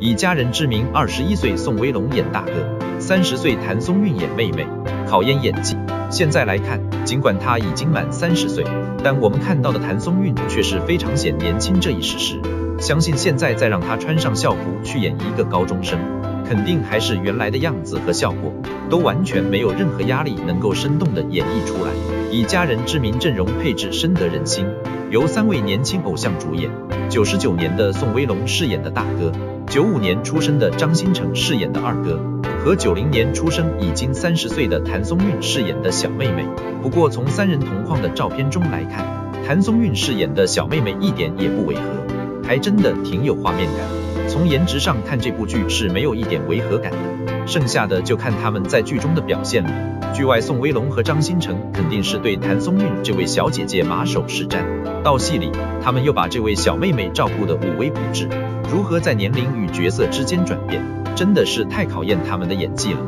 以家人之名，二十一岁宋威龙演大哥，三十岁谭松韵演妹妹，考验演技。现在来看，尽管他已经满三十岁，但我们看到的谭松韵却是非常显年轻这一事实。相信现在再让他穿上校服去演一个高中生，肯定还是原来的样子和效果，都完全没有任何压力，能够生动的演绎出来。以家人之名阵容配置深得人心，由三位年轻偶像主演，九十九年的宋威龙饰演的大哥，九五年出生的张新成饰演的二哥，和九零年出生已经三十岁的谭松韵饰演的小妹妹。不过从三人同框的照片中来看，谭松韵饰演的小妹妹一点也不违和。还真的挺有画面感。从颜值上看，这部剧是没有一点违和感的。剩下的就看他们在剧中的表现了。剧外，宋威龙和张新成肯定是对谭松韵这位小姐姐马首是瞻。到戏里，他们又把这位小妹妹照顾得无微不至。如何在年龄与角色之间转变，真的是太考验他们的演技了。